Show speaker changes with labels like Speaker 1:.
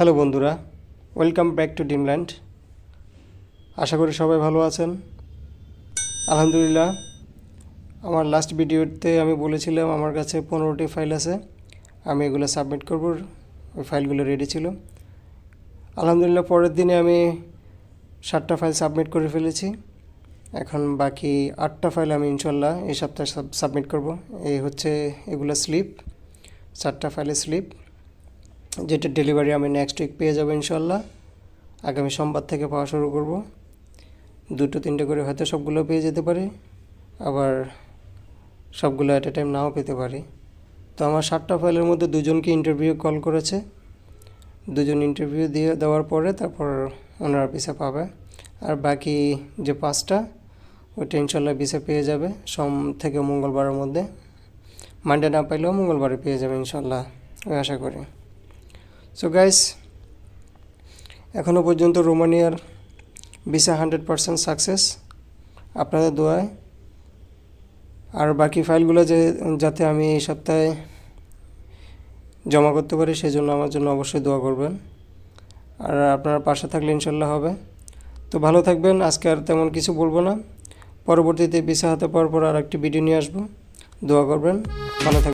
Speaker 1: Hello বন্ধুরা, welcome back to ডিমল্যান্ড। আশা করি সবাই ভালো আছেন। আলহামদুলিল্লাহ, আমার লাস্ট ভিডিওতে আমি বলেছিলাম আমার কাছে পনেরোটি ফাইল আছে। আমি এগুলো সাবমিট করব, ওই ফাইলগুলো রেডি ছিল। আলহামদুলিল্লাহ, পরের দিনে আমি সাতটা ফাইল সাবমিট করে ফেলেছি। এখন বাকি আটটা ফাইল আমি ইনশাল্লাহ এই সপ্তাহে সাবমিট করব। এই হচ্ছে এগুলো স্লিপ চারটা ফাইলের স্লিপ যেটা ডেলিভারি আমি নেক্সট উইক পেয়ে যাব ইনশাল্লাহ। আগামী সোমবার থেকে পাওয়া শুরু করব। দুটো, তিনটে করে হয়তো সবগুলো পেয়ে যেতে পারি। আবার সবগুলো অ্যাট এ টাইম নাও পেতে পারি। তো আমার সাতটা ফাইলের মধ্যে দুজনকে ইন্টারভিউ কল করেছে। দুজন ইন্টারভিউ দিয়ে দেওয়ার পরে তারপর ওনারা ভিসা পাবে। আর বাকি যে পাঁচটা ওইটা ইনশাল্লাহ ভিসা পেয়ে যাবে সোম থেকে মঙ্গলবারের মধ্যে। মানডে না পাইলেও মঙ্গলবারে পেয়ে যাবে ইনশাল্লাহ ওই আশা করি। সো গাইস এখনও পর্যন্ত রোমানিয়ার ভিসা হান্ড্রেড পারসেন্ট সাকসেস। আপনাদের দোয়ায়। আর বাকি ফাইলগুলো যে, যাতে আমি এই সপ্তাহে জমা করতে পারি, সেজন্য আমার জন্য অবশ্যই দোয়া করবেন। আর আপনারা পাশে থাকলে ইনশাল্লাহ হবে। তো ভালো থাকবেন, আজকে আর তেমন কিছু বলব না। পরবর্তীতে ভিসা হাতে পাওয়ার পর আর একটি ভিডিও নিয়ে আসব। দোয়া করবেন, ভালো থাকবেন।